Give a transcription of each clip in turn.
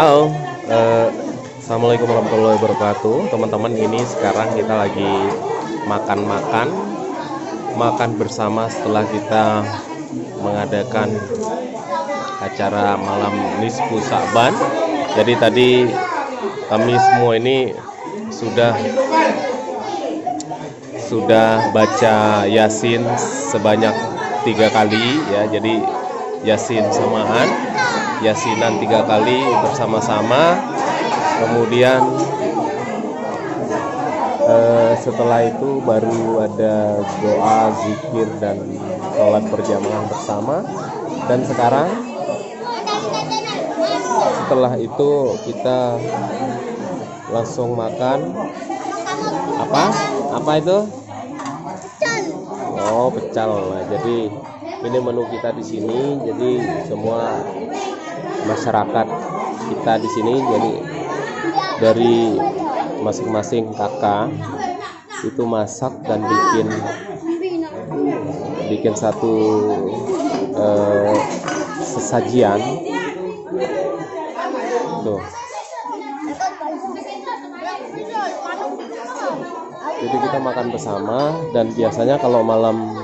Halo, eh, assalamualaikum warahmatullahi wabarakatuh, teman-teman. Ini sekarang kita lagi makan-makan, makan bersama setelah kita mengadakan acara malam nisfu Sa'ban. Jadi tadi kami semua ini sudah sudah baca Yasin sebanyak tiga kali ya. Jadi Yasin samaan yasinan tiga kali bersama-sama. Kemudian eh, setelah itu baru ada doa zikir dan sholat berjamaah bersama. Dan sekarang setelah itu kita langsung makan. Apa? Apa itu? Oh pecal nah, jadi ini menu kita di sini jadi semua masyarakat kita di sini jadi dari masing-masing kakak itu masak dan bikin bikin satu eh, sesajian. Tuh. Jadi kita makan bersama dan biasanya kalau malam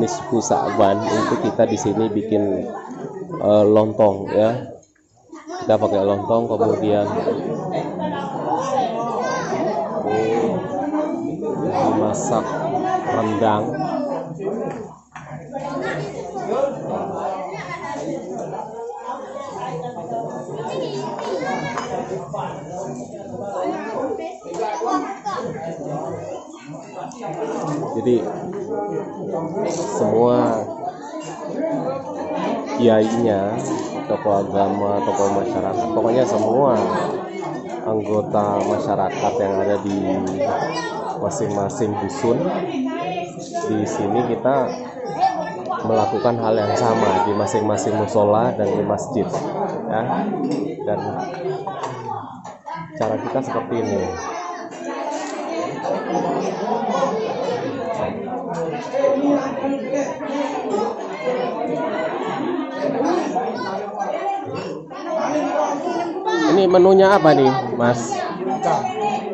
nisfu sa'ban itu kita di sini bikin uh, lontong ya. Kita pakai lontong kemudian dimasak rendang. Jadi semua kiainya tokoh agama tokoh masyarakat pokoknya semua anggota masyarakat yang ada di masing-masing dusun di sini kita melakukan hal yang sama di masing-masing musola dan di masjid ya. Dan cara kita seperti ini Ini menunya apa nih, Mas?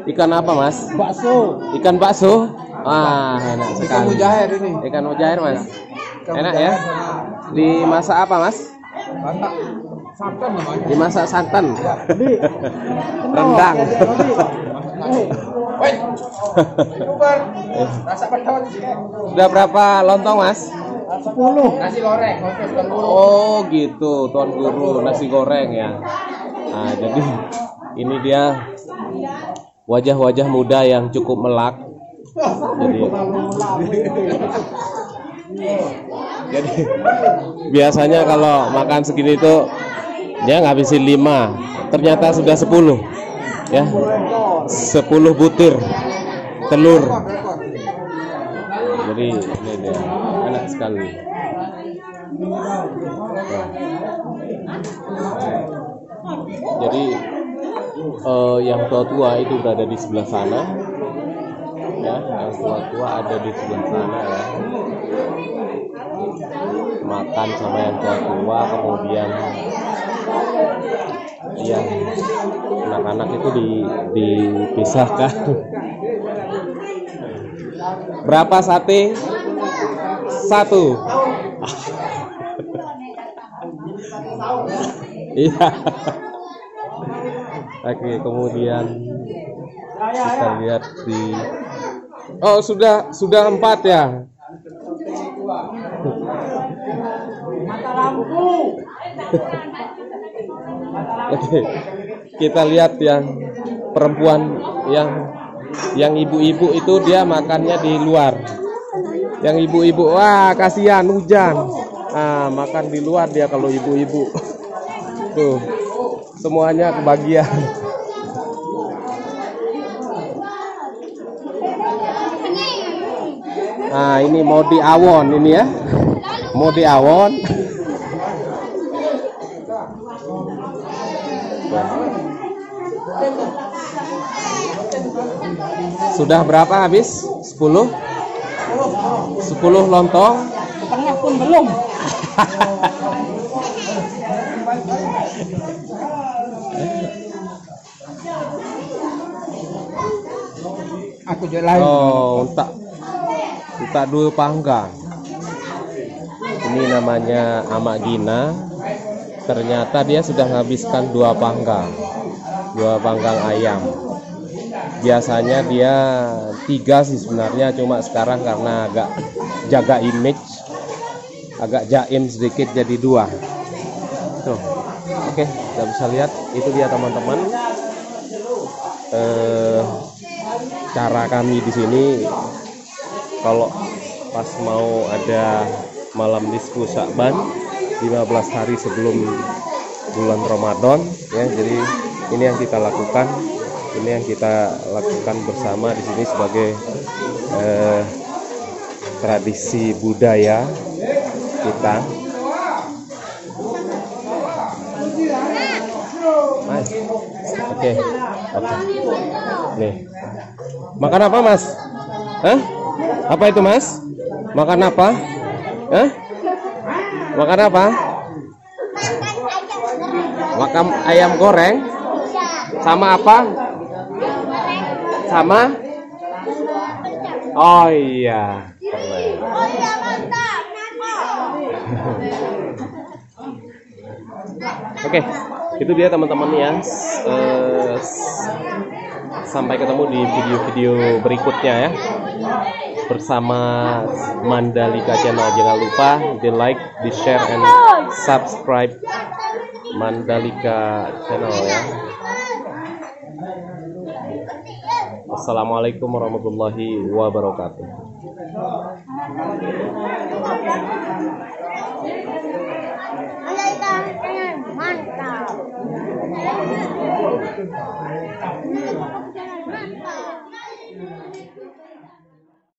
Ikan apa, Mas? bakso Ikan bakso? Wah, enak ikan sekali. mujair ini Ikan mujair, Mas. Ikan Enak mujair ya? sama Dimasak apa, Mas? santan namanya Dimasak santan. Di. Rendang. Woi, Uber, rasa pedot. Sudah berapa lontong, Mas? Sepuluh. Nasi goreng, Oh, gitu, Tuan Guru nasi goreng ya. Nah, jadi ini dia wajah-wajah muda yang cukup melak. Jadi Jadi biasanya kalau makan segini itu dia ngabisin 5 ternyata sudah 10 ya 10 butir telur. Jadi ini dia. Enak sekali. Jadi eh, yang tua-tua itu berada di sebelah sana. Ya yang tua-tua ada di sebelah sana ya. Makan sama yang tua-tua kemudian yang anak-anak itu di, dipisahkan berapa sate? Satu. Iya. Oke kemudian kita lihat di oh sudah sudah empat ya? Oke, kita lihat yang perempuan yang yang ibu-ibu itu dia makannya di luar. Yang ibu-ibu, wah kasihan hujan. Nah, makan di luar dia kalau ibu-ibu. Tuh, semuanya kebagian. Nah, ini mau di awon ini ya. Mau di awon. Sudah berapa habis? 10? 10 lontong? Setengah pun belum. Aku je lain. Oh, tak tak dua panggang. Ini namanya Amak Gina. Ternyata dia sudah menghabiskan dua panggang, dua panggang ayam. Biasanya dia tiga sih sebenarnya, cuma sekarang karena agak jaga image, agak jaim sedikit jadi dua. Tuh, oke, kita bisa lihat itu dia teman-teman. Eh, cara kami di sini kalau pas mau ada malam nisfu Syakban 15 hari sebelum bulan Ramadan ya jadi ini yang kita lakukan ini yang kita lakukan bersama di sini sebagai eh, tradisi budaya kita. Mas oke. Oke nih. Makan apa mas? Hah? apa itu mas? Makan apa? Hah? makan apa? Makan ayam goreng. Sama apa sama oh iya. Oke, itu dia teman-teman ya. Eh, sampai ketemu di video-video berikutnya ya. Bersama Mandalika Channel. Jangan lupa di like, di share, and subscribe Mandalika Channel ya. Assalamualaikum warahmatullahi wabarakatuh. Mantap.